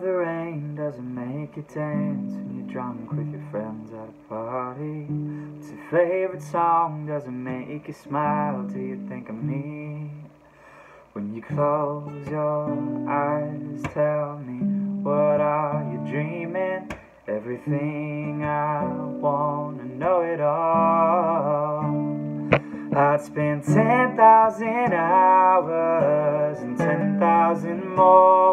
the rain doesn't make you dance when you're drunk with your friends at a party. What's your favorite song doesn't make you smile? till you think of me? When you close your eyes, tell me what are you dreaming? Everything I wanna know it all. I'd spend 10,000 hours and 10,000 more.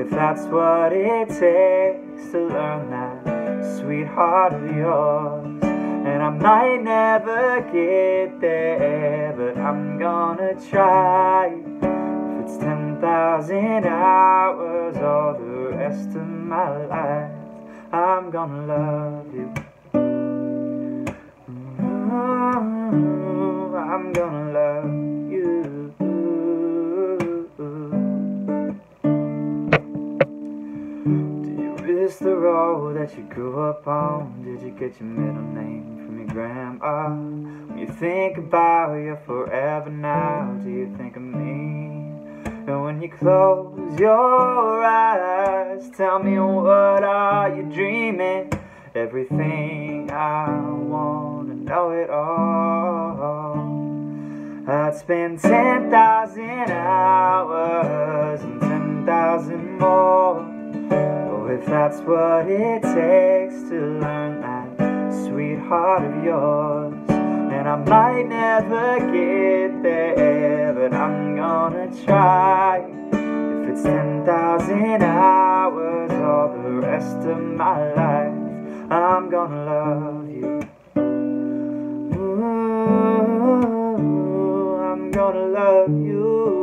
If that's what it takes to learn that sweetheart of yours. And I might never get there, but I'm gonna try. If it's 10,000 hours or the rest of my life, I'm gonna love you. I'm gonna the road that you grew up on? Did you get your middle name from your grandma? When you think about your forever now, do you think of me? And when you close your eyes, tell me what are you dreaming? Everything I wanna know it all. I'd spend 10,000 hours and 10,000 more. If that's what it takes to learn that sweetheart of yours. And I might never get there, but I'm gonna try. If it's 10,000 hours or the rest of my life, I'm gonna love you. Ooh, I'm gonna love you.